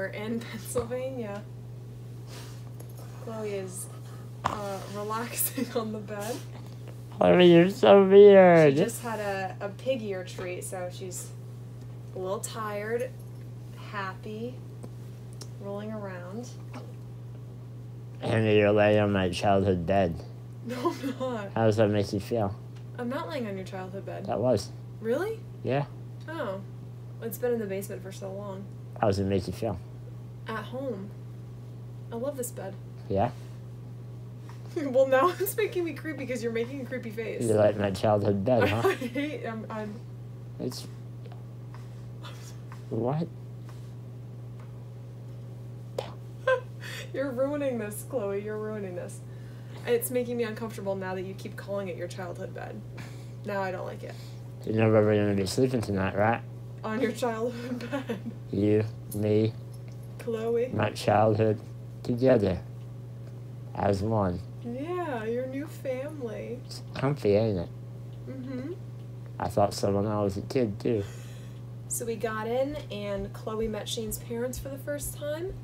we're in Pennsylvania. Chloe is uh, relaxing on the bed. Chloe, you're so weird. She just had a, a pig ear treat, so she's a little tired, happy, rolling around. And you're laying on my childhood bed. No, I'm not. How does that make you feel? I'm not laying on your childhood bed. That was. Really? Yeah. Oh. It's been in the basement for so long. How does it make you feel? At home. I love this bed. Yeah? well, now it's making me creepy because you're making a creepy face. You like my childhood bed, I huh? hate. I'm. I'm. It's. What? You're ruining this, Chloe. You're ruining this. It's making me uncomfortable now that you keep calling it your childhood bed. Now I don't like it. You're never going to be sleeping tonight, right? On your childhood bed, You, me, Chloe. my childhood, together. As one. Yeah, your new family. It's comfy, ain't it? Mm-hmm. I thought so when I was a kid, too. So we got in, and Chloe met Shane's parents for the first time.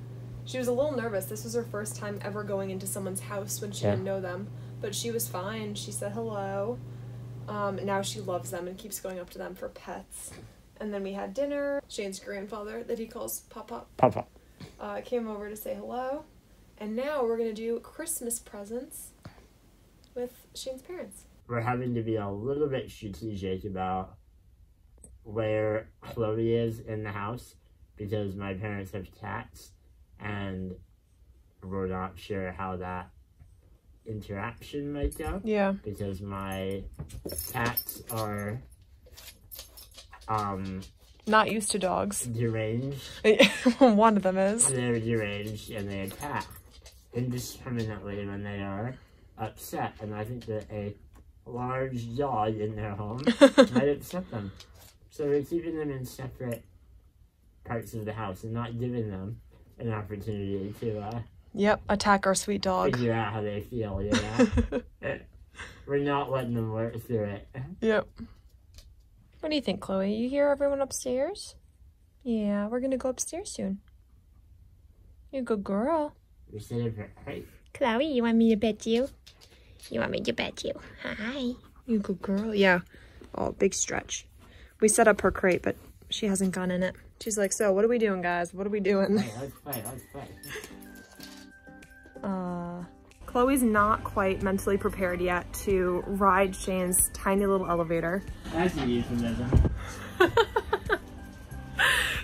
She was a little nervous. This was her first time ever going into someone's house when she Yeah. didn't know them. But she was fine. She said hello. Um, and now she loves them and keeps going up to them for pets. And then we had dinner. Shane's grandfather, that he calls Papa, Papa. Uh, came over to say hello. And now we're going to do Christmas presents with Shane's parents. We're having to be a little bit strategic about where Chloe is in the house because my parents have cats and we're not sure how that interaction might go Yeah. because my cats are um Not used to dogs. deranged One of them is. they're deranged and they attack indiscriminately when they are upset and I think that a large dog in their home might upset them. So we're keeping them in separate parts of the house and not giving them an opportunity to uh, Yep, attack our sweet dog. figure out how they feel, you know? we're not letting them work through it. Yep. What do you think, Chloe? You hear everyone upstairs? Yeah, we're gonna go upstairs soon. You're a good girl. We said it right. Chloe, you want me to pet you? You want me to pet you? Hi. You a good girl. Yeah. Oh, big stretch. We set up her crate, but she hasn't gone in it. She's like, so what are we doing, guys? What are we doing? Hey, let's play, let's play. Uh, Chloe's not quite mentally prepared yet to ride Shane's tiny little elevator. That's a euphemism.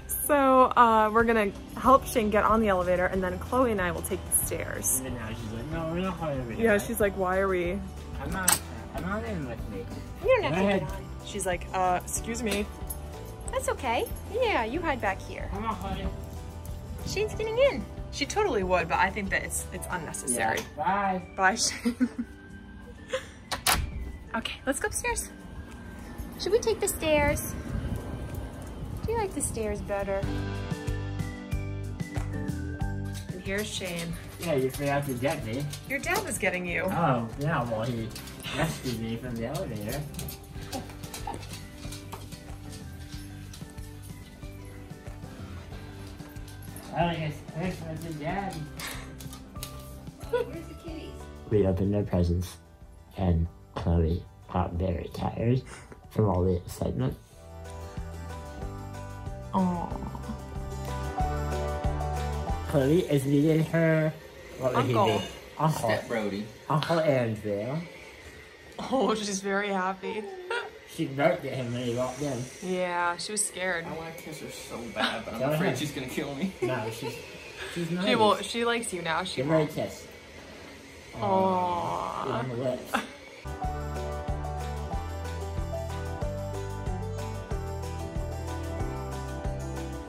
So uh, we're gonna help Shane get on the elevator, and then Chloe and I will take the stairs. And now she's like, no, we're not going over Yeah, she's like, why are we? I'm not, I'm not in with me. You don't Go ahead. on. She's like, uh, excuse me. That's okay. Yeah, you hide back here. Come on, honey. Shane's getting in. She totally would, but I think that it's it's unnecessary. Bye. Bye, Shane. Okay, let's go upstairs. Should we take the stairs? Do you like the stairs better? and here's Shane. Yeah, you forgot to get me. Your dad was getting you. Oh, yeah, well, he rescued me from the elevator. Oh, it's Christmas again. Where's the kitties? We opened their presents, and Chloe got very tired from all the excitement. Aww. Chloe is meeting her, what would Uncle. he be? Uncle. Step Brody. Uncle Andrew. Oh, she's very happy. She barked at him when he walked in. Yeah, she was scared. I want to kiss her so bad, but I'm Go afraid ahead. she's gonna kill me. No, she's, she's nice. She will. She likes you now. She Give her a kiss. Aww. On the lips.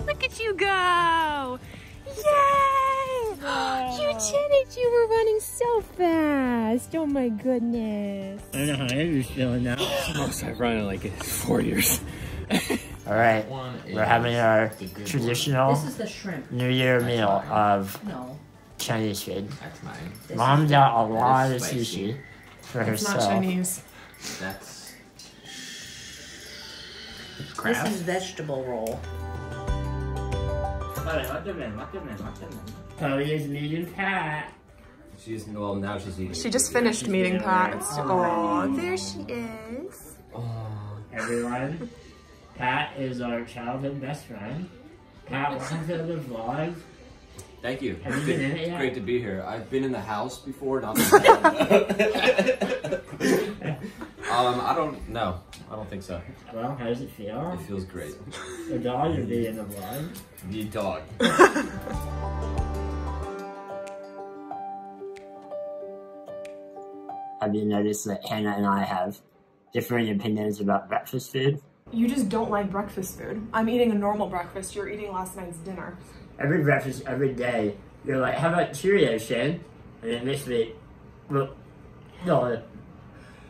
Look at you go! Yay! You did it! You were running so fast! Oh my goodness. I don't know how Andrew's feeling now. Most I've run in like four years. All right, we're having our traditional This is the shrimp. New Year That's meal fine. of No. Chinese food. That's mine. Mom is, got a lot of spicy. sushi for It's not. Chinese. That's this crab. is vegetable roll. Chloe, let them in, let them in, let them in. Chloe is meeting Pat. She's well now she's eating. She just finished meeting Pat. It's, oh, there she is. Oh. Everyone, Pat is our childhood best friend. Pat, welcome to the vlog. Thank you. Have you It's been in it yet? Great to be here. I've been in the house before, not the Um, I don't know. I don't think so. Well, how does it feel? It feels great. The dog to be in the vlog. The dog. Have you noticed that Hannah and I have differing opinions about breakfast food? You just don't like breakfast food. I'm eating a normal breakfast. You're eating last night's dinner. Every breakfast, every day, you're like, how about Cheerios, Shane? And then this week, well, no,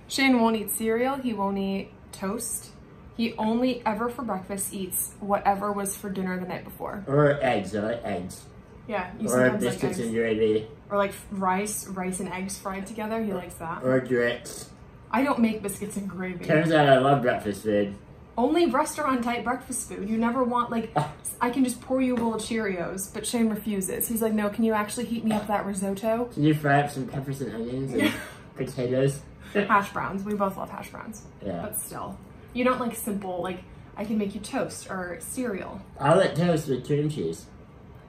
Shane won't eat cereal. He won't eat toast. He only ever for breakfast eats whatever was for dinner the night before. or eggs, I like eggs. Yeah, you Or sometimes like biscuits and gravy. Or like rice, rice and eggs fried together. He likes that. Or grits. I don't make biscuits and gravy. Turns out I love breakfast food. Only restaurant type breakfast food. You never want like ah. I can just pour you a bowl of Cheerios, but Shane refuses. He's like, no, can you actually heat me up that risotto? Can you fry up some peppers and onions and potatoes? Hash browns. We both love hash browns. Yeah. But still. You don't like simple, like I can make you toast or cereal. I like toast with cream cheese.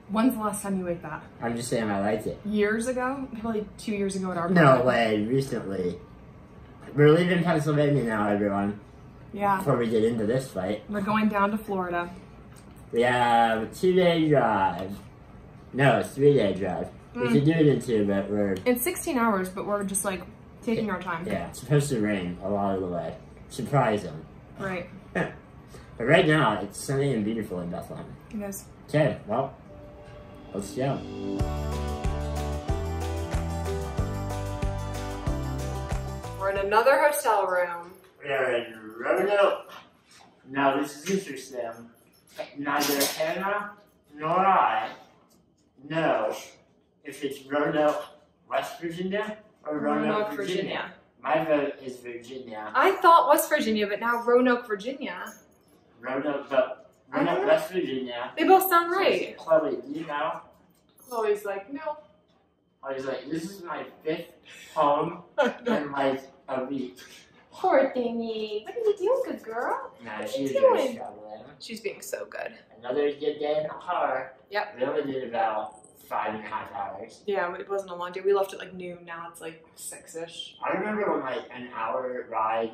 When's the last time you ate that? I'm just saying I like it. Years ago? Probably two years ago at our No party. way, recently. We're leaving Pennsylvania now, everyone. Yeah. Before we get into this fight. We're going down to Florida. We have a two day drive. No, it's three day drive. We hmm. could do it in two, but we're It's 16 hours, but we're just like taking our time. yeah, it's supposed to rain a lot of the way. Surprise them. Right. But right now it's sunny and beautiful in Bethlehem. It is. Okay, well, let's go. We're in another hotel room. We are in Roanoke. Now this is interesting. Neither Hannah nor I know if it's Roanoke, West Virginia, or Roanoke, Virginia. My vote is Virginia. I thought West Virginia, but now Roanoke, Virginia. Roanoke, but I don't Roanoke. West Virginia. They both sound right. Chloe, do you know? Chloe's like, no. I was like, this is my fifth home in like a week. Poor thingy. What are you doing, good girl? No, What she's you really doing? struggling. She's being so good. Another good day in the car. Yep. We only did about five and a half hours. Yeah, it wasn't a long day. We left at like noon. Now it's like six ish. I remember when like an hour ride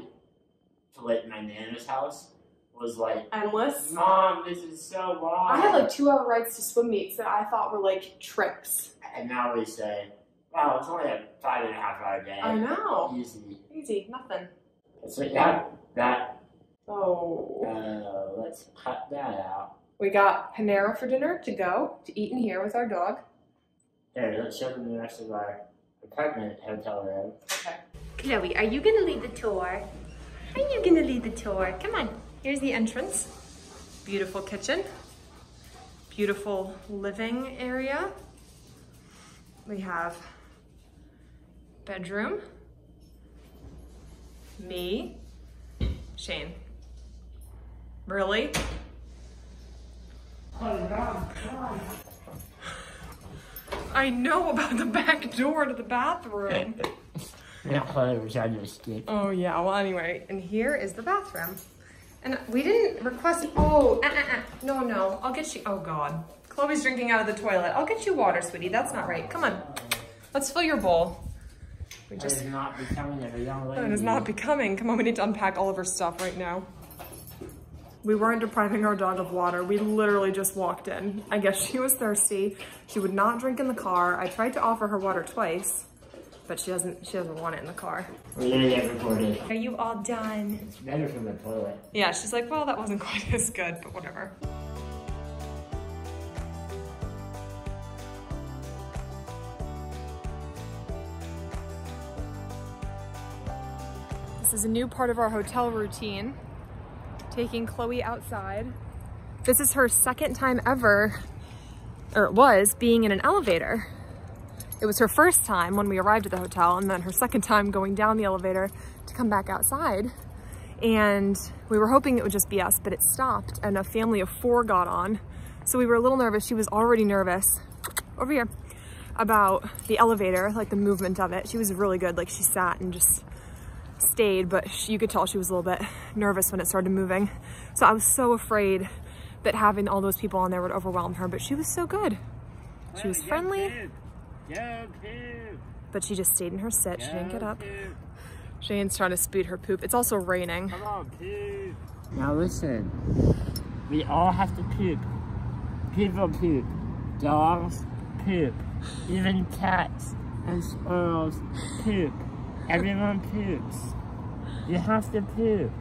to like my nana's house was like, Endless. Mom, this is so long. I had like two hour rides to swim meets that I thought were like trips. And now we say, wow, it's only a five and a half hour day. I know. Easy. Easy, nothing. It's like that. That. Oh. Uh, let's cut that out. We got Panera for dinner to go to eat in here with our dog. Here, let's show them the rest of our apartment hotel room. Chloe, are you gonna lead the tour? Are you gonna lead the tour? Come on. Here's the entrance. Beautiful kitchen. Beautiful living area. We have bedroom. Me. Shane. Really? I know about the back door to the bathroom. Yeah, Chloe was trying to escape. Oh yeah, well anyway, and here is the bathroom. And we didn't request, oh, uh, uh, uh. no, no, I'll get you, oh God. Chloe's drinking out of the toilet. I'll get you water, sweetie, that's not right. Come on, let's fill your bowl. We just, is not becoming of a young lady. that is not becoming. Come on, we need to unpack all of her stuff right now. We weren't depriving our dog of water. We literally just walked in. I guess she was thirsty. She would not drink in the car. I tried to offer her water twice, but she doesn't, she doesn't want it in the car. We're gonna get recorded. Are you all done? It's better from the toilet. Yeah, she's like, well, that wasn't quite as good, but whatever. This is a new part of our hotel routine, taking Chloe outside. This is her second time ever, or it was, being in an elevator. It was her first time when we arrived at the hotel, and then her second time going down the elevator to come back outside and we were hoping it would just be us, but it stopped and a family of four got on. So we were a little nervous. She was already nervous. Over here. About the elevator, like the movement of it. She was really good. Like she sat and just stayed, but she, you could tell she was a little bit nervous when it started moving. So I was so afraid that having all those people on there would overwhelm her, but she was so good. She was friendly, but she just stayed in her sit. She didn't get up. Shane's trying to speed her poop. It's also raining. Now listen, we all have to poop. People poop. Dogs poop. Even cats and squirrels poop. Everyone poops. You have to poop.